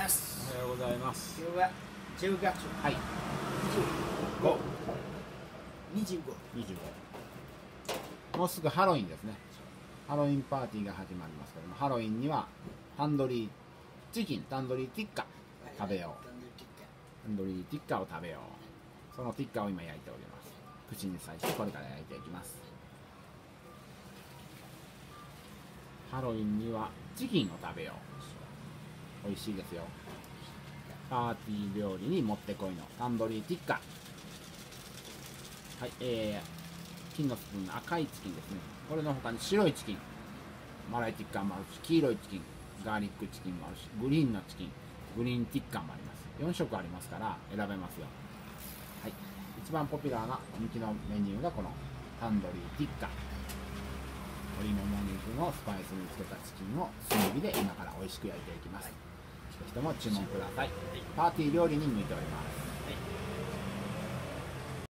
ます。おはようございます。今日は10月はい。25 25もうすぐハロウィンですね。ハロウィンパーティーが始まりますけどもハロウィンにはタンドリーチキンタンドリーティッカ食べよう。タンドリーティッカを食べよう。そのティッカを今焼いております。口に刺してこれから焼いていきます。ハロウィンにはチキンを食べよう美味しいですよ。パーティー料理にもってこいの。タンドリーティッカはいえー、金のスプーンの赤いチキンですね。これの他に白いチキン。マライティッカーもあるし黄色いチキン。ガーリックチキンもあるしグリーンのチキン。グリーンティッカーもあります。4色ありますから選べますよ。はい一番ポピュラーな人気のメニューがこのタンドリーティッカー。鶏もも肉のスパイスにつけたチキンを炭火で今から美味しく焼いていきます、ぜひとも注文ください。パーティー料理に向いております。